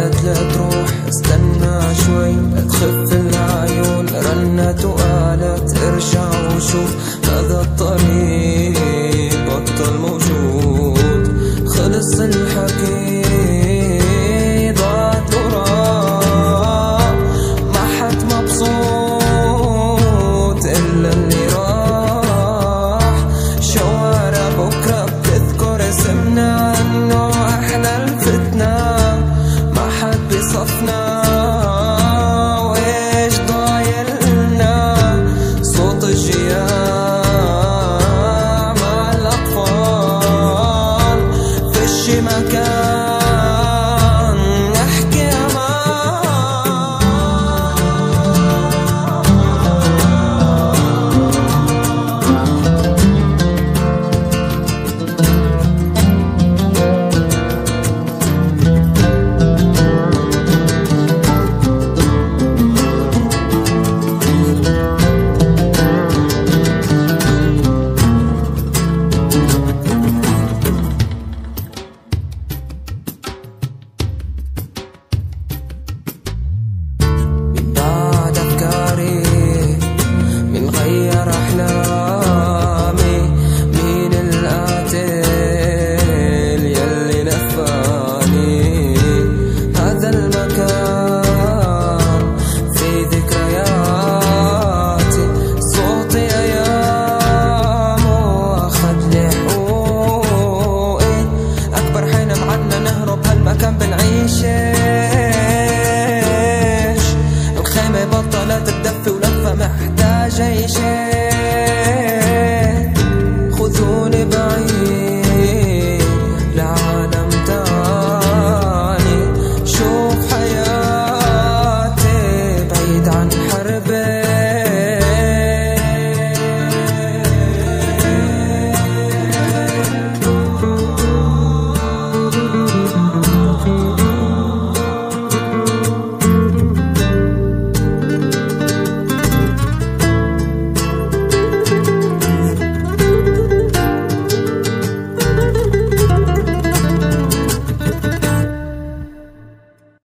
قالت لا تروح. استنى شوي لا تخف العيون. رنت وقالت ارجع وشوف هذا الطريق. بطل موجود. خلص الحكي ضاعت وراء. ما حد مبسوط. حربه